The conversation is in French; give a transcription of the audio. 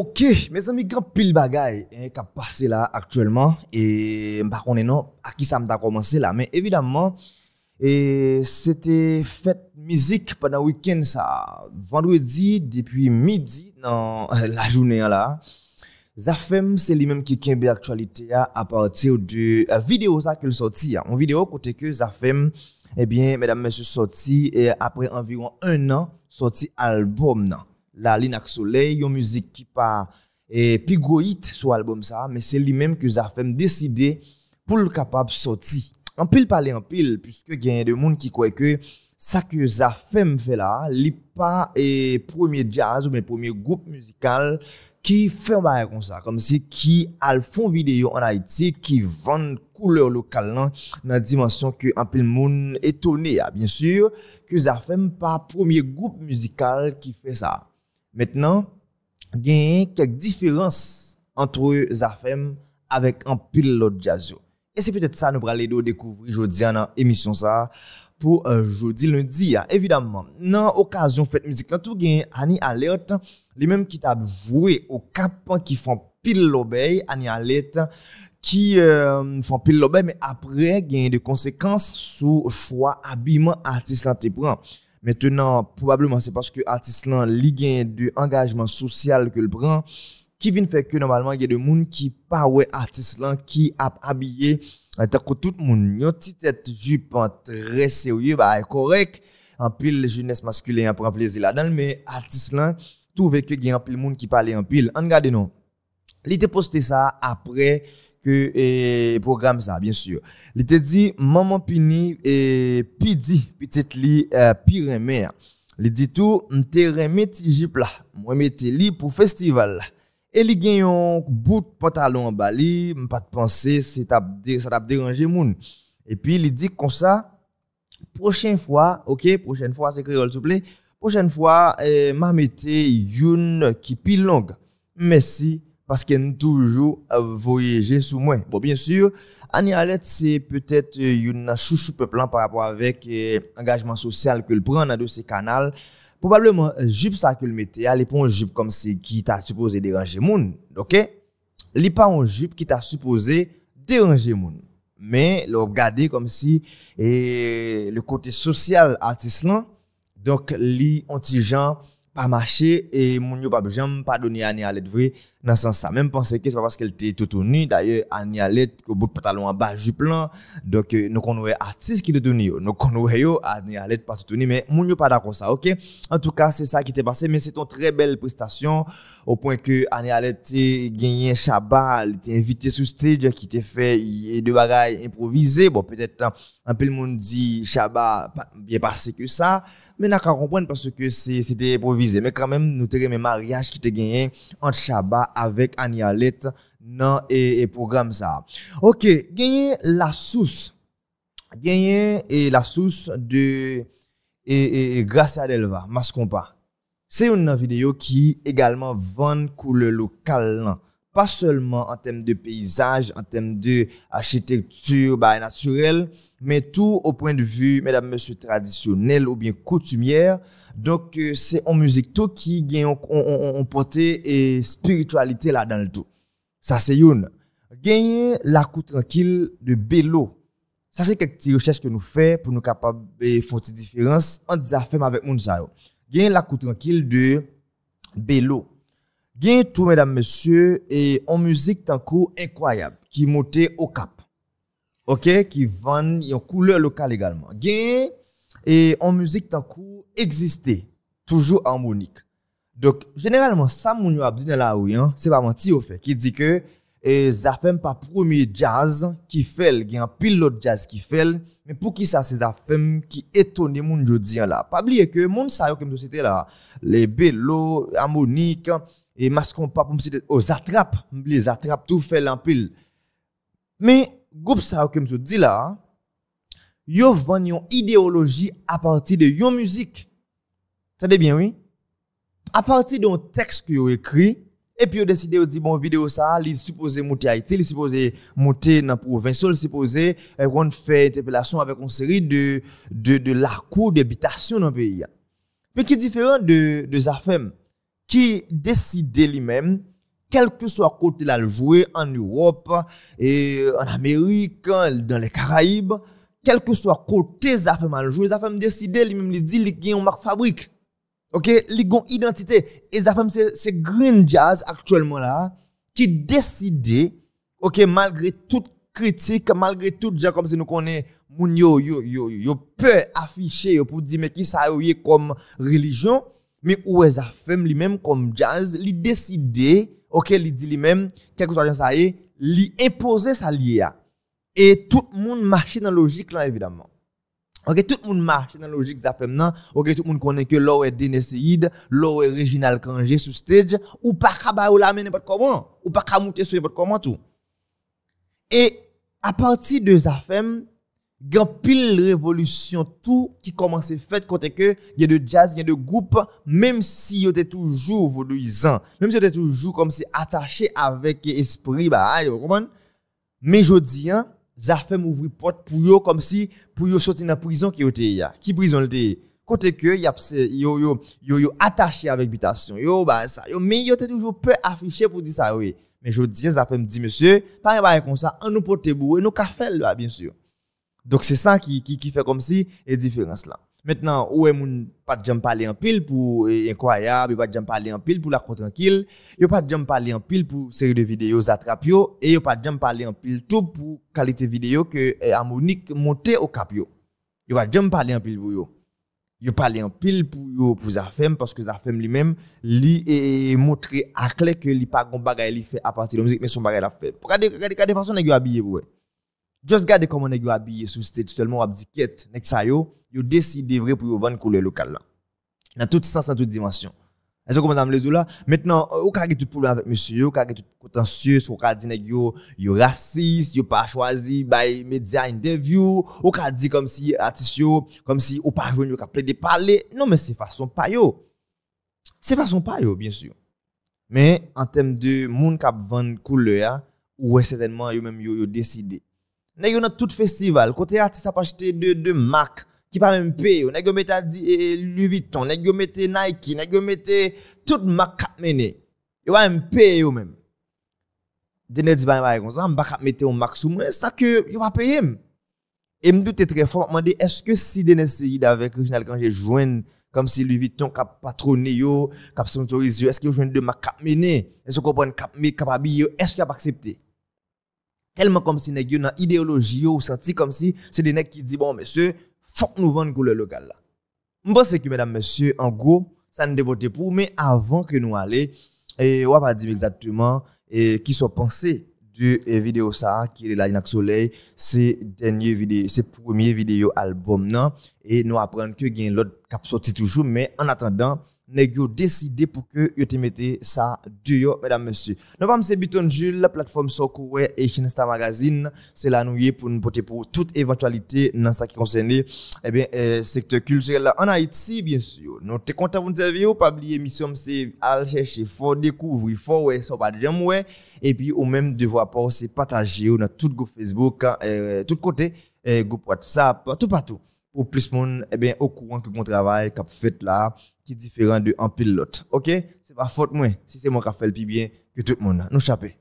Ok, mes amis, grand pile bagay hein, qui a passé là actuellement. Et par contre, non, à qui ça m'a commencé là. Mais évidemment, c'était fête musique pendant le week-end, ça, vendredi, depuis midi, dans la journée là. Zafem, c'est lui-même qui kembe l'actualité à partir de la vidéo ça qu'il sorti. En vidéo, côté que Zafem, eh bien, mesdames, messieurs, sorti après environ un an, sorti album. Non la Linac Soleil, une musique qui pas et puis sur album ça, mais c'est lui-même que ça fait décider pour le capable sortir. En pile parler en pile puisque il y a des gens qui croient que ça que Zafem fait là, n'est pas et premier jazz ou mais premier groupe musical qui fait un comme ça, comme si qui a fond vidéo en Haïti, qui vend couleur locale dans la dimension que un peu le monde étonné, ah, bien sûr, que Zafem pas premier groupe musical qui fait ça. Maintenant, a quelques différences entre Zafem avec un pilote jazz. Et c'est peut-être ça nous allons découvrir aujourd'hui dans l'émission ça pour aujourd'hui lundi. Évidemment, dans l'occasion de fête musique, tout gain Annie Alert, les mêmes qui t'a joué au cap qui font pile l'obéi, Annie Alert qui euh, font pile l'obéi, mais après, a des conséquences le choix habillement artiste te prend. Maintenant, probablement c'est parce que artiste là, li gagne de engagement social que le prend qui vient faire que normalement il y a des monde qui pas ouais artiste là qui a habillé. Tant que tout le monde une petite tête jupe très sérieux bah correct en pile jeunesse masculine prend plaisir là-dedans mais artiste là trouve que il y a un pile monde qui parle en pile. En regardez non il était posté ça après que et programme ça bien sûr. Il te dit maman pini et pidi petite li euh, pire mère. Il dit tout m'te remet ti jip là. Moi mette li pour festival là. Et li gen un bout de pantalon en bali, m'pas penser c'est ça t'a dérangé moun. Et puis il dit comme ça prochaine fois, OK, prochaine fois c'est créole s'il vous plaît. Prochaine fois euh, m'a mette une qui longue. Merci parce qu'elle nous toujours voyager sous moi. Bon, bien sûr, Annie Alette, c'est peut-être euh, une chouchou peuple par rapport avec l'engagement euh, social que le prend dans ces canaux. Probablement, euh, jupe ça que le mettait, à l'époque, jupe comme si qui t'a supposé déranger moun. Ok? Li pas un jupe qui t'a supposé déranger moun. Mais, le comme si, et le côté social artiste donc, li, anti-gens, pas marché et mon yo pas jamais pas donné à Alet vrai. Dans ce sens ça même penser que c'est pas parce qu'elle était tout nue d'ailleurs Alet au bout de pantalon en bas jupe là. Donc euh, nous connaissons artiste qui tout nu. Nous connaissons yo Alet pas tout nu mais mon yo pas d'accord ça OK? En tout cas c'est ça qui était passé mais c'est une très belle prestation au point que Alet gagné Chabat il était invité sur stage qui était fait de bagages improvisés. Bon peut-être un peu le monde dit Chabat bien passé que ça mais n'a qu'à comprendre parce que c'était improvisé. Mais quand même, nous avons un mariage qui te gagné entre Chabat avec Annie Alette dans et, programme ça. Ok, gagné la source. Gagné et la source de et, et, Gracia Delva, Mascompa. C'est une vidéo qui également vend couleur locale pas seulement en termes de paysage, en termes de architecture bah, naturelle, mais tout au point de vue, mesdames, messieurs, traditionnel ou bien coutumière. Donc, euh, c'est en musique tout qui gagne on, porté et spiritualité là dans le tout. Ça, c'est une. Gagner la coup tranquille de Bélo. Ça, c'est quelques recherches que nous faisons pour nous capables de faire une différence entre affaires avec Mounsayo. Gagner la coup tranquille de Bélo. Gain tout, mesdames, messieurs, et en musique tant incroyable, qui montait au cap. OK? Qui vend une couleur locale également. Gain, et en musique tant coup existait, toujours harmonique. Donc, généralement, ça, mon yo dit dans la hein, c'est pas menti au fait, qui dit que, et ça fait pas premier jazz qui fait, il y a un pilote jazz qui fait, mais pour qui ça, c'est ça fait qui étonne mon jodi là. Pas oublier que, mon ça, comme société là, les bélos, harmoniques, et masquons pas pour me citer aux attrapes les attrapes tout fait l'empile. Mais groupe ça que je dis là yo vend une idéologie à partir de une musique. T'entendez bien oui? À partir d'un texte que yo écrit et puis, on décidé, on dit, bon, vidéo ça, il supposé monter à Haïti, il supposé monter dans la province, il supposé, on fait interpellation avec une série de, de, de la cour d'habitation dans le pays. Mais qui est différent de, de Zafem? Qui décide lui-même, quel que soit côté là le jouer en Europe et en Amérique, dans les Caraïbes, quel que soit côté ça fait mal jouer, ça fait me décider lui-même lui dit qu'il une marque fabrique. OK, li gon identité et ça fait c'est green jazz actuellement là qui décide OK malgré toute critique malgré tout gens comme si nous connaît moun yo yo yo yo peut afficher pour dire mais qui ça comme religion mais où est fait lui-même comme jazz? Li décider OK li dit lui-même quelque chose ça y li imposer ça lié et tout le monde marche dans logique là évidemment. OK tout le monde marche dans logique ça maintenant OK tout le monde connaît que l'eau est Deneseid l'eau est Reginald Kangé sur stage. Ou pas ka ou la n'importe comment. Ou pas monter sur n'importe comment tout. Et à partir de ça Gan pile révolution tout qui commence fait côté que il y a de jazz, y a de groupe même si était toujours vaudouisant, même si était toujours comme si attaché avec esprit bah vous comprenez? Mais jodi hein, ça fait m'ouvrir porte pour yo comme si pour yo sortir prison qui était ya. Qui prison le côté que y a yo yo yo yo attaché avec habitation. Yo bah ça yo mais yo était toujours peu affiché pour dire ça oui. Mais jodi ça fait me dit monsieur, pas comme ça, on nous porte boue, nous café là bien sûr. Donc c'est ça qui, qui, qui fait comme si et différence là. Maintenant, où est moun pas de parler en pile pour incroyable, pas de parler en pile pour la tranquille, yo pas de parler en pile pour série de vidéos attrapio et yo pas de parler en pile tout pour qualité vidéo que eh, harmonique monter au cap yo. Yo pas parler en pile pour yo. Yo parler en pile pour yo pour Zafem parce que Zafem lui-même li est montré à clair que li pas gon bagay li fait à partir de musique mais son bagay la fait. Regardez regardez façon nèg yo habillé pour Just gade comment nèg yo habillé sous stage seulement a dit quête nèg sa yo? Yo décidé vrai pour vendre couleur locale là. Dans tout sens dans toute dimension. Est-ce que vous comprenez là? Maintenant, ou ka tout problème avec monsieur, ou ka tout contentieux, ou ka dit nèg yo yo raciste, yo pas choisi by media interview, ou ka dit comme si artiste comme si ou pas venu ka plaider parler. Non mais c'est façon pas yo. C'est façon pas yo bien sûr. Mais en termes de monde qui vendre couleur, ou certainement yo même yo, yo décidé Nèg yo tout festival, côté artiste a pas acheté de de marque qui pas même payer. Nèg yo mette eh, Louis Vuitton, nèg yo mette Nike, nèg yo mette toute marque k'ap mené. Yo va même payer yo même. Dene di ba comme ça, m'pa k'ap mette un marque sous moi, ça que yo va payer. Et me doute très fort, me est-ce que si Seyid avec Reginald quand j'ai joint comme si Louis Vuitton k'ap patronné yo, k'ap sponsorisé est-ce que joint de marque k'ap mené? Est-ce k'ap me k'ap habillé, est-ce qu'il a pas accepté? Tellement comme si nèg dans idéologie ou senti comme si c'est des nèg qui dit bon monsieur faut nous vendre couleur locale là. Pense que mesdames messieurs en gros ça ne dévote pour mais avant que nous aller et on va dire exactement et qui sont pensés de vidéo ça qui est là dans soleil c'est dernier vidéo c'est premier vidéo album non? Et nous apprendre que gain l'autre cap sorti toujours mais en attendant nèg décidé pour que yo te ça yo mesdames messieurs. Nous pas c'est Biton Jules la plateforme Sokowe et Star Magazine. C'est là nous pour nous porter pour toute éventualité dans ce qui concerne eh bien euh, secteur culturel en Haïti bien sûr. Nous sommes content vous servir pas oublier c'est à chercher faut découvrir faut ouais ça pas et puis au même devoir pas c'est partager dans tout groupe Facebook euh, tout côté euh, groupe WhatsApp tout partout pour plus monde eh bien au courant que mon travail qu'a fait là qui est différent de un pilote. OK? C'est pas faute moi si c'est moi qui fait le plus bien que tout le monde. Nous chaper